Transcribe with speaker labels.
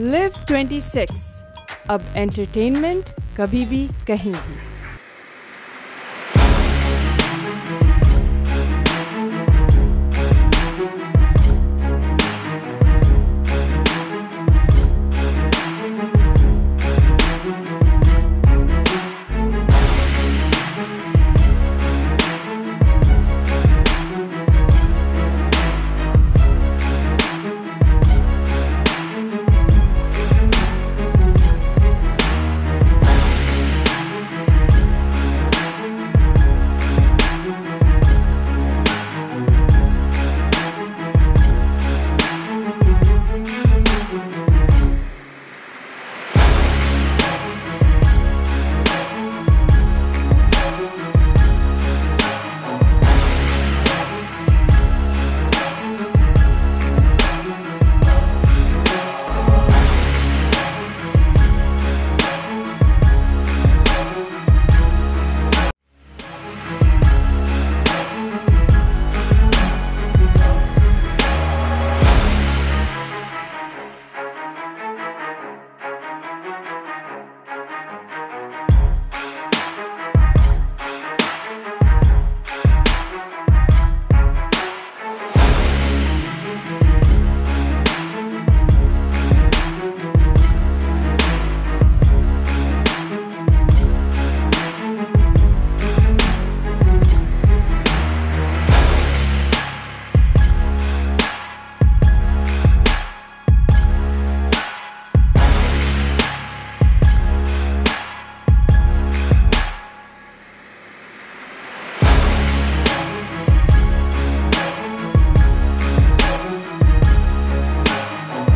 Speaker 1: Live 26 अब entertainment कभी भी कहीं भी।